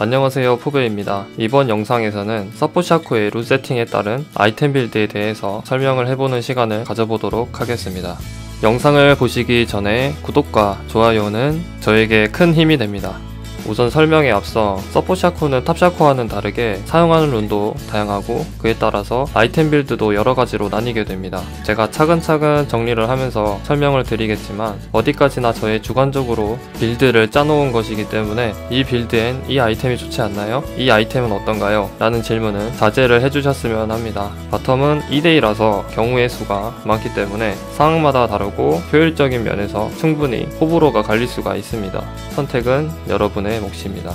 안녕하세요 포베입니다. 이번 영상에서는 서포샤코의 룰 세팅에 따른 아이템 build에 대해서 설명을 해보는 시간을 가져보도록 하겠습니다. 영상을 보시기 전에 구독과 좋아요는 저에게 큰 힘이 됩니다. 우선 설명에 앞서 서포샤코는 top 샤코와는 다르게 사용하는 rune도 다양하고 그에 따라서 아이템 build도 여러 가지로 나뉘게 됩니다. 제가 차근차근 정리를 하면서 설명을 드리겠지만 어디까지나 저의 주관적으로 build를 짜놓은 것이기 때문에 이 build엔 이 아이템이 좋지 않나요? 이 아이템은 어떤가요? 라는 질문은 자제를 해주셨으면 합니다. bottom은 2대2라서 경우의 수가 많기 때문에 상황마다 다르고 효율적인 면에서 충분히 호불호가 갈릴 수가 있습니다. 선택은 여러분의 몫입니다.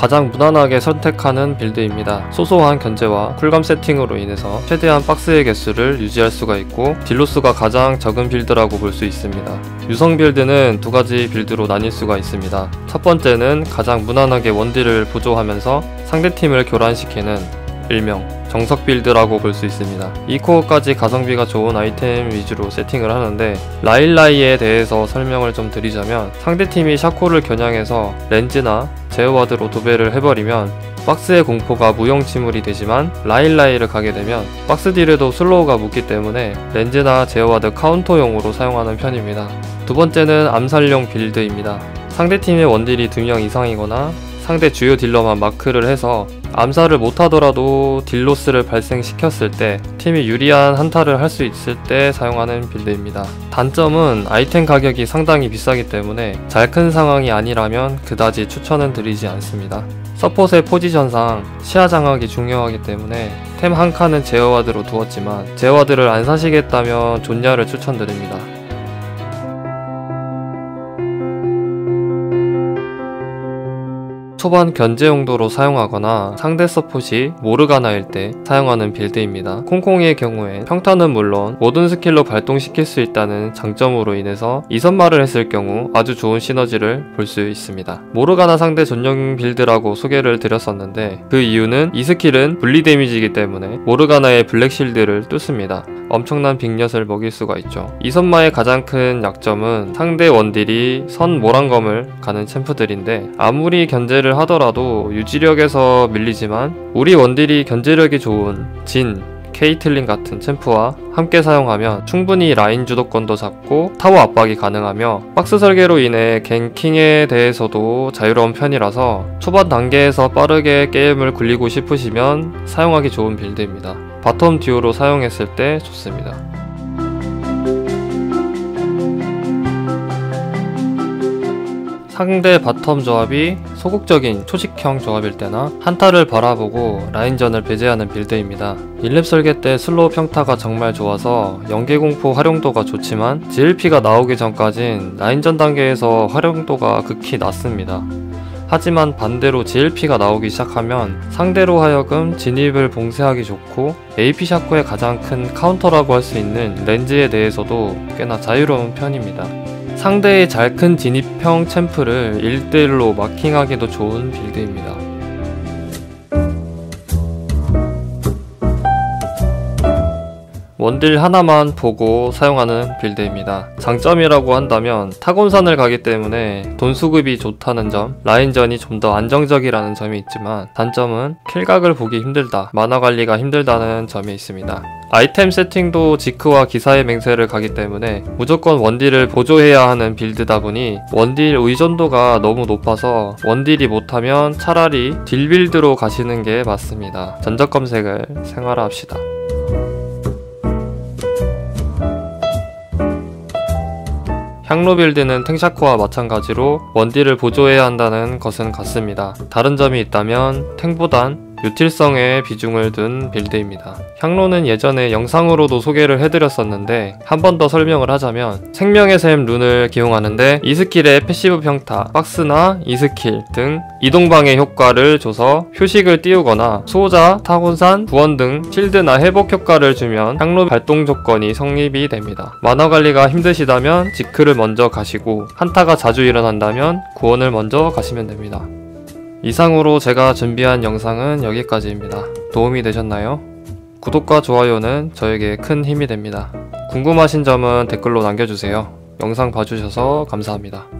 가장 무난하게 선택하는 build입니다. 소소한 견제와 쿨감 세팅으로 인해서 최대한 박스의 개수를 유지할 수가 있고 deal loss가 가장 적은 build라고 볼 수 있습니다. 유성 build는 두 가지 build로 나뉠 수가 있습니다. 첫 번째는 가장 무난하게 원딜을 보조하면서 상대팀을 교란시키는 일명 정석 build라고 볼 수 있습니다. 2코어까지 가성비가 좋은 아이템 위주로 세팅을 하는데 라일라이에 대해서 설명을 좀 드리자면 상대팀이 샤코를 겨냥해서 렌즈나 제어ward로 도배를 해버리면 박스의 공포가 무용지물이 되지만 라일라이를 가게 되면 박스 deal에도 slow가 묻기 때문에 렌즈나 제어ward 카운터용으로 사용하는 편입니다. 두 번째는 암살용 build입니다. 상대팀의 원딜이 2명 이상이거나 상대 주요 딜러만 마크를 해서 암살을 못하더라도 딜loss를 발생시켰을 때 팀이 유리한 한타를 할 수 있을 때 사용하는 build입니다. 단점은 아이템 가격이 상당히 비싸기 때문에 잘 큰 상황이 아니라면 그다지 추천은 드리지 않습니다. 서폿의 포지션상 시야 장악이 중요하기 때문에 템 한 칸은 제어ward로 두었지만 제어ward를 안 사시겠다면 존야를 추천드립니다. 초반 견제 용도로 사용하거나 상대 서폿이 모르가나일 때 사용하는 build입니다. 콩콩이의 경우에 평타는 물론 모든 스킬로 발동시킬 수 있다는 장점으로 인해서 E선마를 했을 경우 아주 좋은 시너지를 볼 수 있습니다. 모르가나 상대 전용 build라고 소개를 드렸었는데 그 이유는 E 스킬은 분리 damage이기 때문에 모르가나의 블랙 실드를 뚫습니다. 엄청난 빅엿을 먹일 수가 있죠. E선마의 가장 큰 약점은 상대 원딜이 선 몰왕검을 가는 champ들인데 아무리 견제를 하더라도 유지력에서 밀리지만 우리 원딜이 견제력이 좋은 진, 케이틀린 같은 champ와 함께 사용하면 충분히 라인 주도권도 잡고 타워 압박이 가능하며 박스 설계로 인해 ganking에 대해서도 자유로운 편이라서 초반 단계에서 빠르게 게임을 굴리고 싶으시면 사용하기 좋은 build입니다. bottom 듀오로 사용했을 때 좋습니다. 상대 bottom 조합이 소극적인 초식형 조합일 때나 한타를 바라보고 라인전을 배제하는 build입니다. 1렙 설계 때 slow 평타가 정말 좋아서 연계공포 활용도가 좋지만 GLP가 나오기 전까진 라인전 단계에서 활용도가 극히 낮습니다. 하지만 반대로 GLP가 나오기 시작하면 상대로 하여금 진입을 봉쇄하기 좋고 AP 샤코의 가장 큰 카운터라고 할 수 있는 렌즈에 대해서도 꽤나 자유로운 편입니다. 상대의 잘 큰 진입형 champ를 1대1로 marking하기도 좋은 build입니다. 원딜 하나만 보고 사용하는 build입니다. 장점이라고 한다면 타곤산을 가기 때문에 돈 수급이 좋다는 점, 라인전이 좀 더 안정적이라는 점이 있지만 단점은 킬각을 보기 힘들다, 마나 관리가 힘들다는 점이 있습니다. 아이템 세팅도 지크와 기사의 맹세를 가기 때문에 무조건 원딜을 보조해야 하는 build다 보니 원딜 의존도가 너무 높아서 원딜이 못하면 차라리 딜build로 가시는 게 맞습니다. 전적 검색을 생활화합시다. 향로 build는 탱샤코와 마찬가지로 원딜을 보조해야 한다는 것은 같습니다. 다른 점이 있다면 탱보단 util성에 비중을 둔 build입니다. 향로는 예전에 영상으로도 소개를 해드렸었는데 한 번 더 설명을 하자면 생명의 샘 룬을 기용하는데 E 스킬의 passive 평타, 박스나 E 스킬 등 이동방해 효과를 줘서 표식을 띄우거나 수호자, 타곤산, 구원 등 shield나 회복 효과를 주면 향로 발동 조건이 성립이 됩니다. 마나 관리가 힘드시다면 지크를 먼저 가시고 한타가 자주 일어난다면 구원을 먼저 가시면 됩니다. 이상으로 제가 준비한 영상은 여기까지입니다. 도움이 되셨나요? 구독과 좋아요는 저에게 큰 힘이 됩니다. 궁금하신 점은 댓글로 남겨주세요. 영상 봐주셔서 감사합니다.